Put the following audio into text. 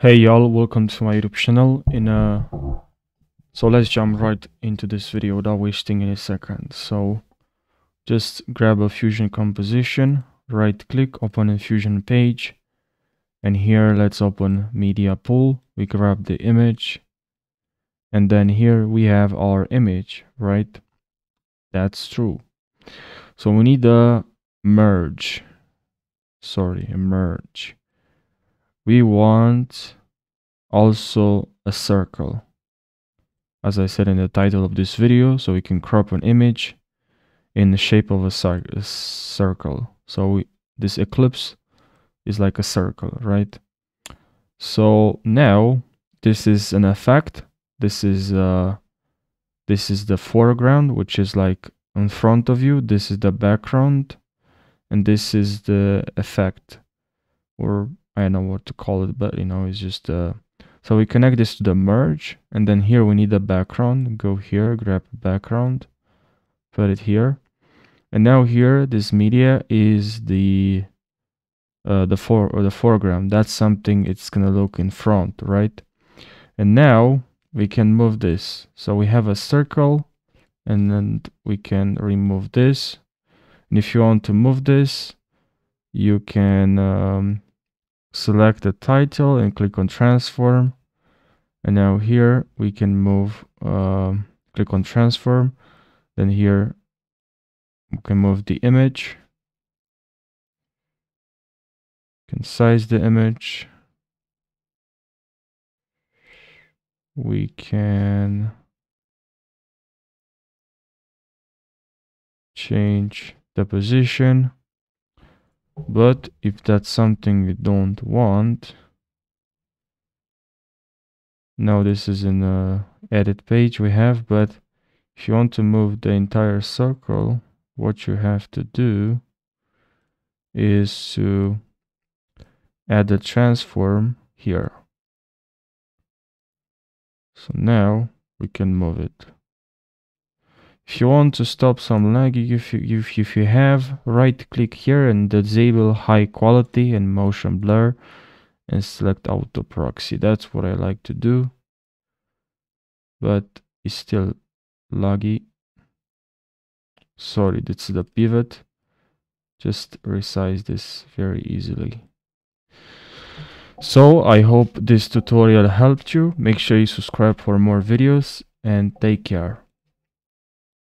Hey y'all, welcome to my YouTube channel. In uh, so let's jump right into this video without wasting any seconds. So just grab a Fusion composition, right click, open a Fusion page, and here let's open Media Pool. We grab the image, and then here we have our image, right? That's true. So we need a merge. Sorry, a merge we want also a circle as I said in the title of this video so we can crop an image in the shape of a, a circle. So we, this ellipse is like a circle right? So now this is an effect. This is uh this is the foreground which is like in front of you. This is the background and this is the effect. Or I don't know what to call it, but you know, it's just uh so we connect this to the merge and then here we need a background. Go here, grab background, put it here. And now here this media is the uh, the fore or the foreground. That's something it's gonna look in front, right? And now we can move this. So we have a circle and then we can remove this. And if you want to move this, you can um, select the title and click on transform. And now here we can move uh, click on transform. Then here we can move the image. Can size the image. We can change the position but if that's something we don't want, now this is in the edit page we have, but if you want to move the entire circle, what you have to do is to add a transform here. So now we can move it. If you want to stop some lag, if you, if, if you have, right click here and disable high quality and motion blur and select auto proxy. That's what I like to do. But it's still laggy. Sorry, that's the pivot. Just resize this very easily. So I hope this tutorial helped you. Make sure you subscribe for more videos and take care.